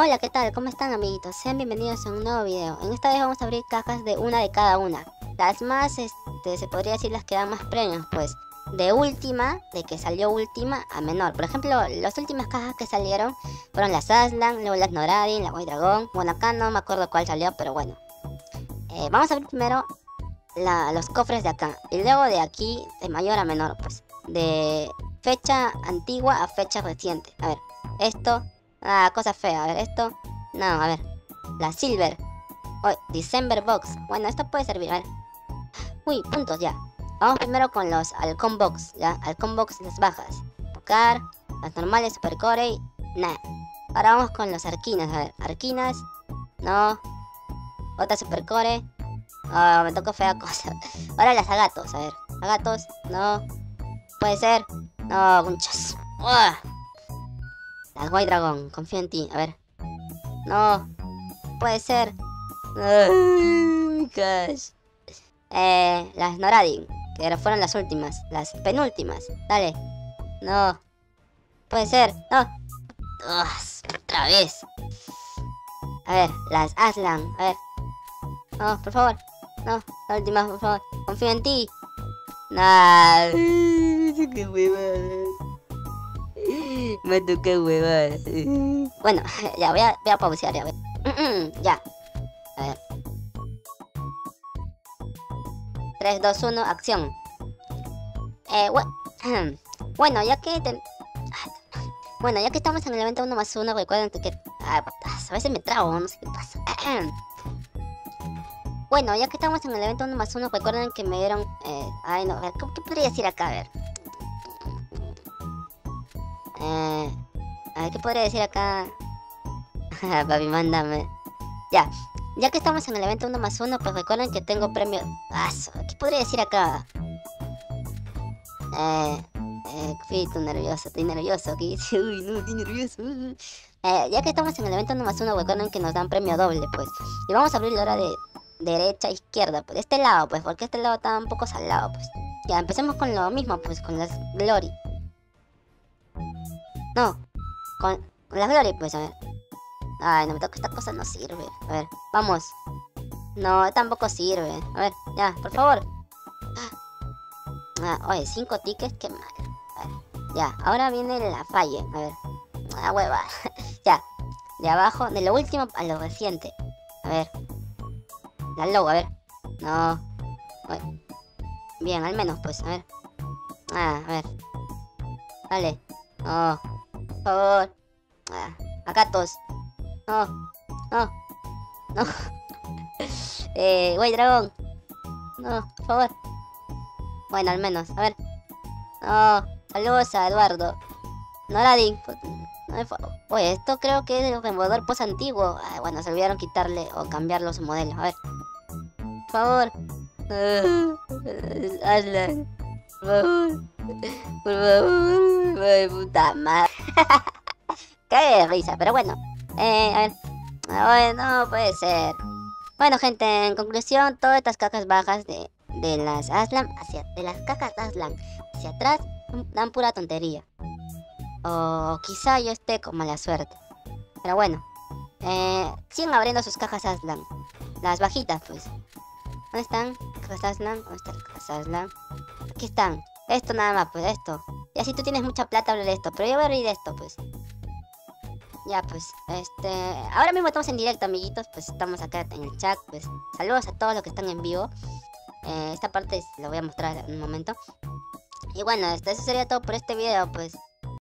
Hola, ¿qué tal? ¿Cómo están amiguitos? Sean bienvenidos a un nuevo video. En esta vez vamos a abrir cajas de una de cada una. Las más, este, se podría decir las que dan más premios, pues. De última, de que salió última a menor. Por ejemplo, las últimas cajas que salieron fueron las Aslan, luego las Noradin, la White Dragon. Bueno, acá no me acuerdo cuál salió, pero bueno. Eh, vamos a abrir primero los cofres de acá. Y luego de aquí, de mayor a menor, pues. De fecha antigua a fecha reciente. A ver, esto Ah, cosa fea. A ver, esto. No, a ver. La Silver. Oh, December Box. Bueno, esto puede servir. A ver. Uy, puntos ya. Vamos primero con los Alcon Box. Ya, Alcon Box las bajas. Tocar. Las normales Supercore y. Nah. Ahora vamos con los Arquinas. A ver, Arquinas. No. Otra Supercore. Oh, me tocó fea cosa. Ahora las Agatos. A ver. Agatos. No. Puede ser. No, muchas. Las White Dragon, confío en ti. A ver. No. Puede ser. Eh, las Noradin, que fueron las últimas. Las penúltimas. Dale. No. Puede ser. No. otra vez. A ver, las Aslan. A ver. No, por favor. No, la última, por favor. Confío en ti. Nah. me toqué huevada. Bueno, ya voy a, voy a pausear, ya. ya. A ver. 3, 2, 1, acción. Eh, bueno, ya que... Bueno, ya que estamos en el evento 1 más 1, recuerden que... a veces me trago, no sé qué pasa. Bueno, ya que estamos en el evento 1 más 1, recuerden que me dieron... Eh, ay, no, ver, ¿qué podría decir acá? A ver. Ver, ¿qué podría decir acá? Papi, mándame. Ya, ya que estamos en el evento 1 más 1, pues recuerden que tengo premio... ¿Qué podría decir acá? Eh, eh, estoy nervioso, estoy nervioso. Uy, no, estoy nervioso. Eh, ya que estamos en el evento 1 más 1, recuerden que nos dan premio doble, pues. Y vamos a abrir ahora de derecha izquierda, pues. De este lado, pues, porque este lado está un poco salado, pues. Ya, empecemos con lo mismo, pues, con las Glory. No, con, las Glory, pues, a ver. Ay, no me toca, esta cosa no sirve. A ver, vamos. No, tampoco sirve. A ver, ya, por favor. Ah, oye, cinco tickets, qué mal. Ver, ya, ahora viene la falle. A ver. Ah, hueva. ya, de abajo, de lo último a lo reciente. A ver. La logo, a ver. No. Bien, al menos, pues, a ver. Ah, a ver. Vale. No favor. Ah, acá todos. No, no, no. eh, dragón. No, por favor. Bueno, al menos, a ver. No, saludos a Eduardo. Noradin. Oye, esto creo que es el removedor post antiguo. Ah, bueno, se olvidaron quitarle o cambiarlo su modelo. A ver. Por favor. hazla. Por favor. Por favor. Ay, puta madre. Qué risa, pero bueno. Eh, a ver. Bueno, puede ser. Bueno, gente, en conclusión, todas estas cajas bajas de, de las Aslan hacia de las cajas Aslan hacia atrás dan pura tontería. O quizá yo esté con mala suerte. Pero bueno. Eh, siguen abriendo sus cajas Aslan. Las bajitas, pues. ¿Dónde están? ¿Cajas Aslan? ¿Dónde están las cajas Aslan? Aquí están. Esto nada más, pues esto. Y así tú tienes mucha plata, hablar de esto. Pero yo voy a reír de esto, pues. Ya, pues, este... Ahora mismo estamos en directo, amiguitos. Pues estamos acá en el chat. Pues saludos a todos los que están en vivo. Eh, esta parte lo voy a mostrar en un momento. Y bueno, este, eso sería todo por este video, pues.